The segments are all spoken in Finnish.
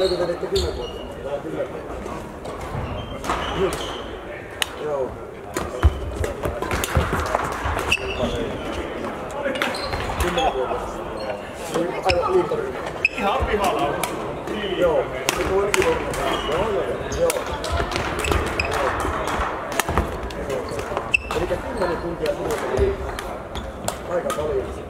Paljonko te teette kymmen vuotta? Joo. Aivan liittoryhmä. Ihan pihalla on. Joo. Se tulee kiva. Joo, joo, joo. Eli 10 tuntia tuntia aika paljon.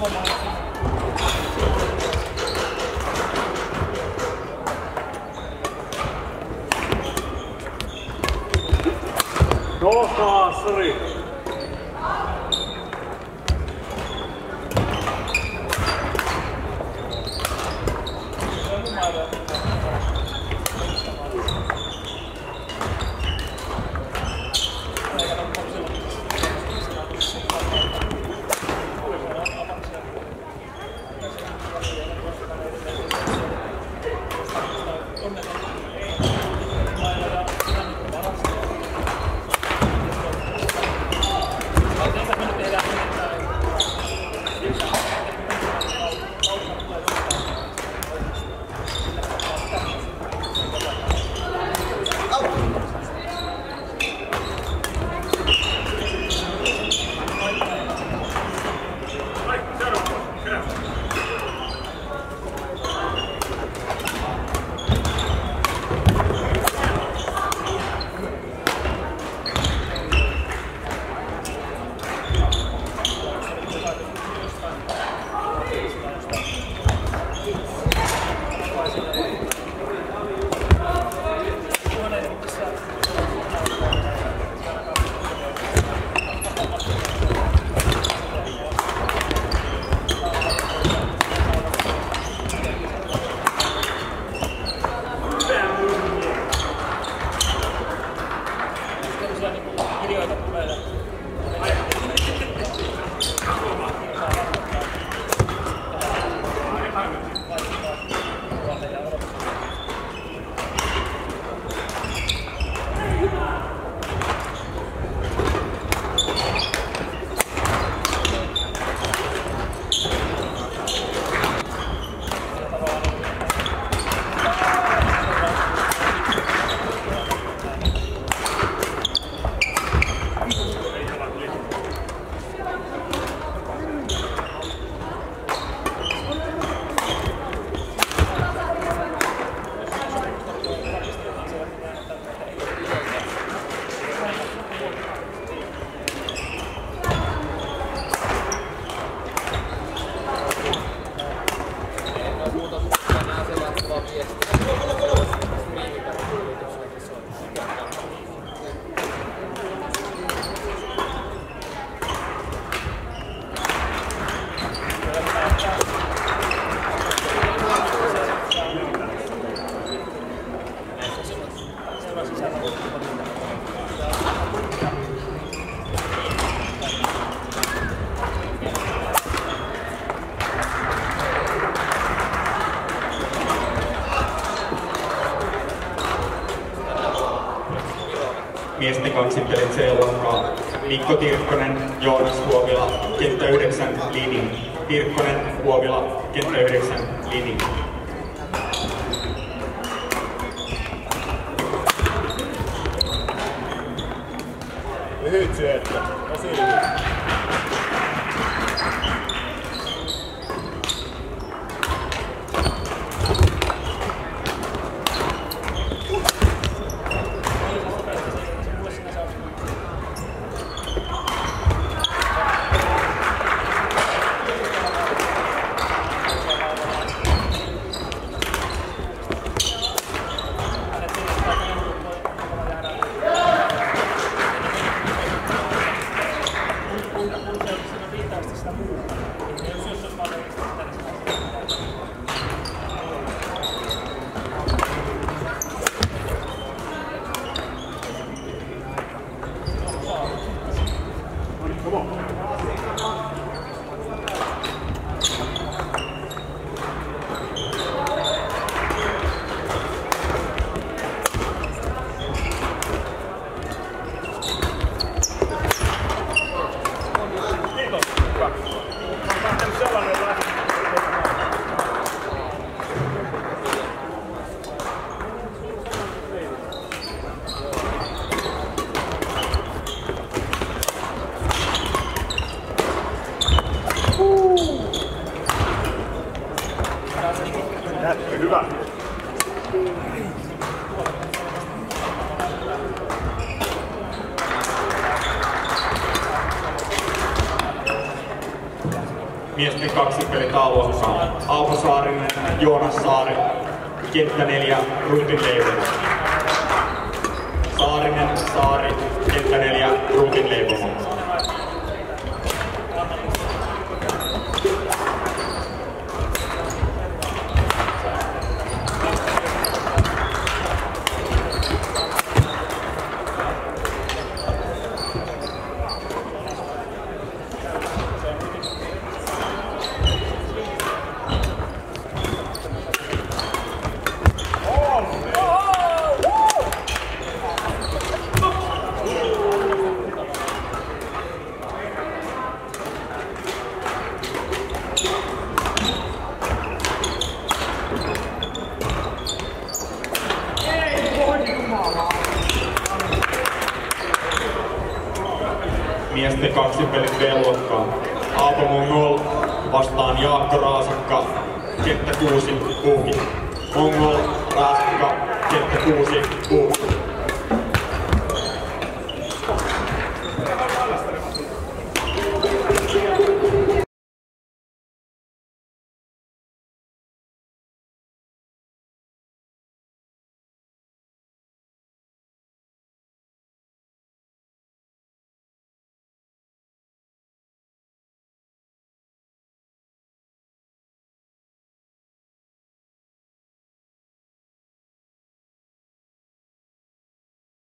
것도 많아. Mikko Tirkkonen, Joonas Huovila, kenttä 9, Lini. Tirkkonen, Huovila, kenttä 9, Lini. Lyhyt syöttö. Tosi lyhyt. Miesten kaksipelit A-luokkaa. Auho Saarinen, Joonas Saari, kenttä 4, Ruutin Leivon. Saarinen, Saari, kenttä 4, Ruutin Leivon. Kenttä 6,